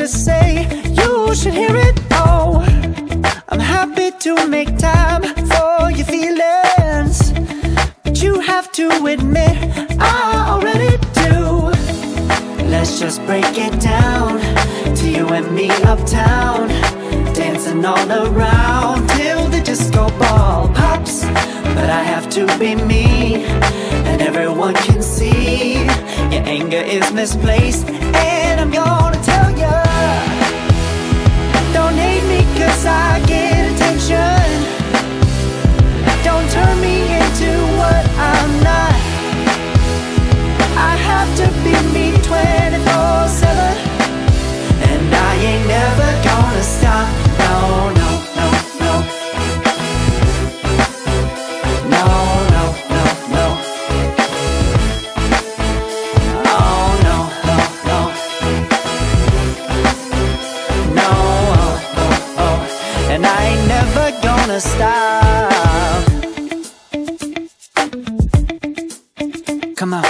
to say, you should hear it. Oh, I'm happy to make time for your feelings. But you have to admit, I already do. Let's just break it down to you and me uptown. Dancing all around till the disco ball pops. But I have to be me, and everyone can see your anger is misplaced. And I'm gonna stop. Come on.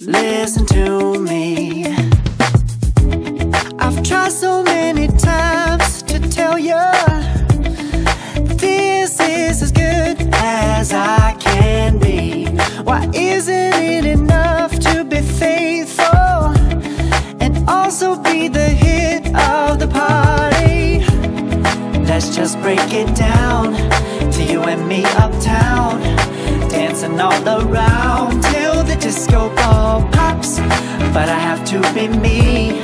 Listen to me. I've tried so many times to tell you this is as good as I can be. Why isn't it enough to be faithful and also be the Let's just break it down. To you and me uptown, dancing all around. Till the disco ball pops. But I have to be me,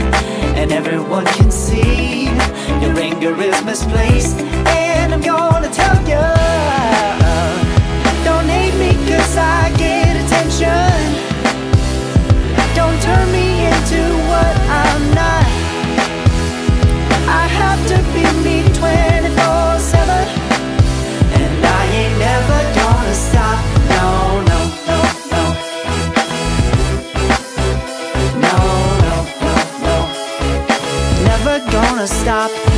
stop.